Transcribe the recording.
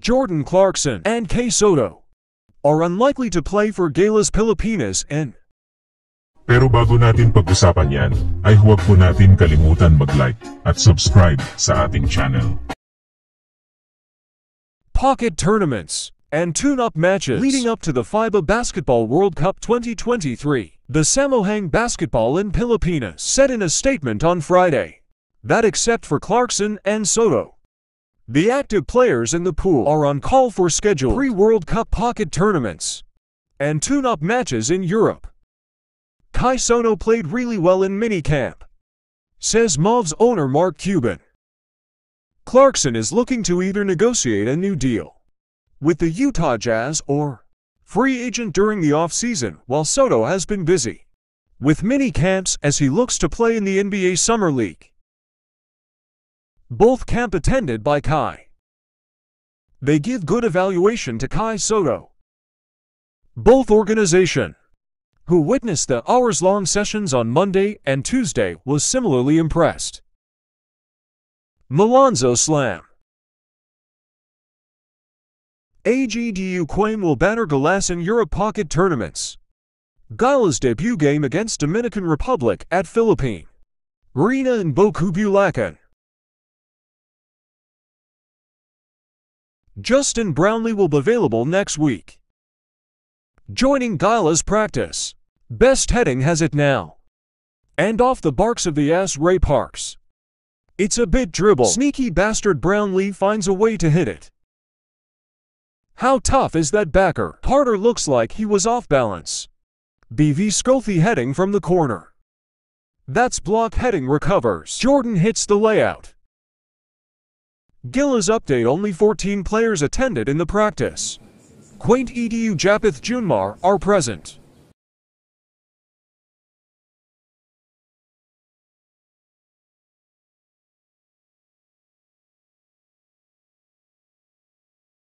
Jordan Clarkson, and Kai Sotto are unlikely to play for Gilas Pilipinas and Pero bago natin pag-usapan yan, ay huwag po natin kalimutan mag-like at subscribe sa ating channel. pocket tournaments and tune-up matches leading up to the FIBA Basketball World Cup 2023. The Samahang Basketball in Pilipinas said in a statement on Friday that except for Clarkson and Soto, the active players in the pool are on call for scheduled pre-World Cup pocket tournaments and tune-up matches in Europe. Kai Sotto played really well in minicamp, says Mavs owner Mark Cuban. Clarkson is looking to either negotiate a new deal with the Utah Jazz or free agent during the offseason while Sotto has been busy with mini camps as he looks to play in the NBA Summer League. Both camp attended by Kai. They give good evaluation to Kai Sotto. Both organization who witnessed the hours-long sessions on Monday and Tuesday was similarly impressed. Malonzo Slam AGDU Kouame will banner Gilas in Europe pocket tournaments. Gilas debut game against Dominican Republic at Philippine. Arena in Bocaue Bulacan. Justin Brownlee will be available next week. Joining Gilas practice. Best heading has it now. And off the barks of the ass Ray Parks. It's a bit dribble. Sneaky bastard Brownlee finds a way to hit it. How tough is that backer? Carter looks like he was off balance. BV Scothy heading from the corner. That's block heading recovers. Jordan hits the layout. Gilas update only 14 players attended in the practice. Quaint Edu Japeth Junmar are present.